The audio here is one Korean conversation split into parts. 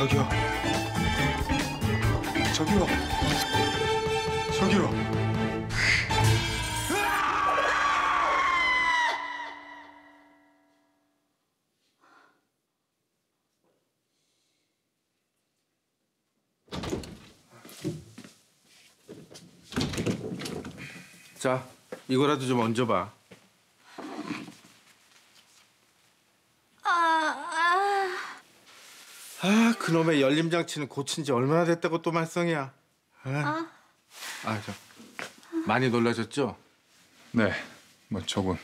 저기요. 저기요. 저기요. 자, 이거라도 좀 얹어봐. 아, 그놈의 열림 장치는 고친 지 얼마나 됐다고 또 말썽이야. 아, 아, 저 많이 놀라셨죠? 네, 뭐 조금.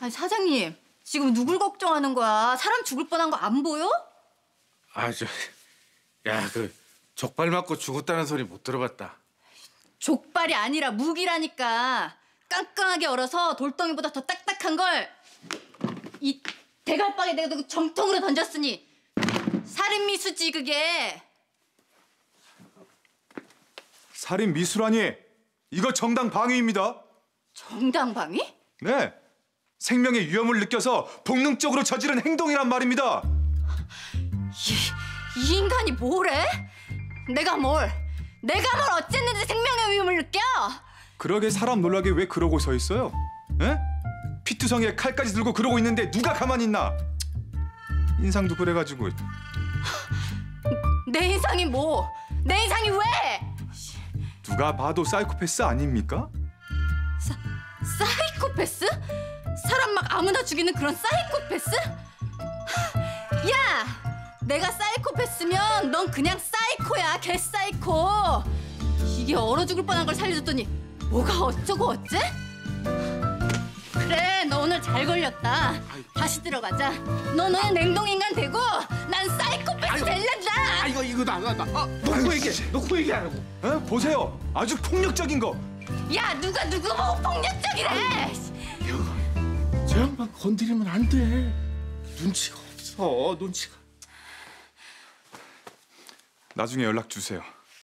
아니, 사장님, 지금 누굴 걱정하는 거야? 사람 죽을 뻔한 거 안 보여? 아, 저, 야, 그 족발 맞고 죽었다는 소리 못 들어봤다. 족발이 아니라 무기라니까. 깡깡하게 얼어서 돌덩이보다 더 딱딱한 걸 이 대갈방에 내가 두고 정통으로 던졌으니 살인 미수지 그게. 살인 미수라니 이거 정당 방위입니다. 정당 방위? 네, 생명의 위험을 느껴서 본능적으로 저지른 행동이란 말입니다. 이, 이 인간이 뭐래? 내가 뭘? 내가 뭘 어쨌는지 생명의 위험을 느껴? 그러게 사람 놀라게 왜 그러고 서 있어요? 에? 피투성이에 칼까지 들고 그러고 있는데 누가 가만히 있나? 인상도 그래가지고 내 인상이 뭐? 내 인상이 왜? 누가 봐도 사이코패스 아닙니까? 사, 사이코패스? 사람 막 아무나 죽이는 그런 사이코패스? 야! 내가 사이코패스면 넌 그냥 사이코야, 개사이코! 이게 얼어 죽을 뻔한 걸 살려줬더니 뭐가 어쩌고 어째? 그래, 너 오늘 잘 걸렸다. 다시 들어가자. 넌 오늘 냉동인간 되고 난 사이코패스 될란다! 아, 이거 이거 나가 나. 아, 놓고 얘기해. 놓고 얘기하라고. 에? 보세요, 아주 폭력적인 거. 야, 누가 누구 보고 폭력적이래! 저 양반 건드리면 안 돼. 눈치가 없어. 눈치가. 나중에 연락 주세요.